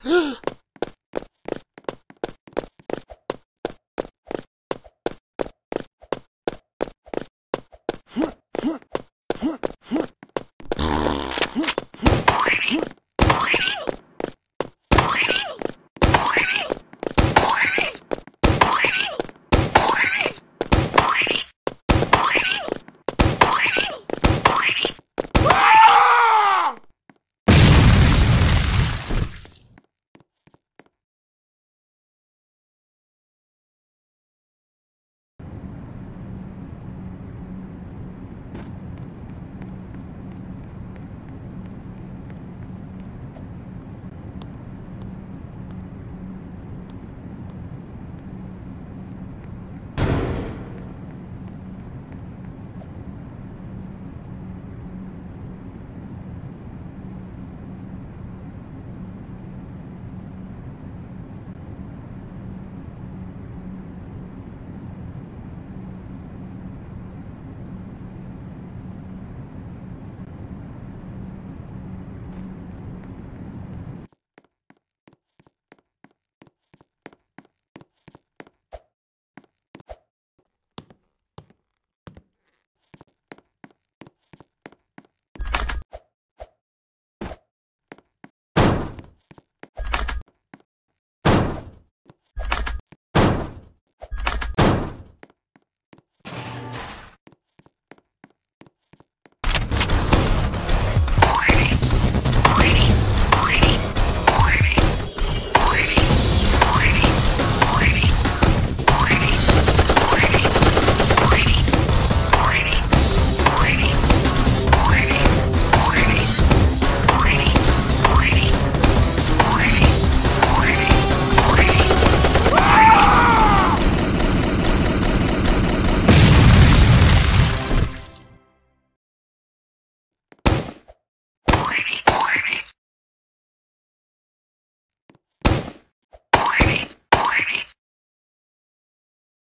Huh. Hmm, hmm, hmm.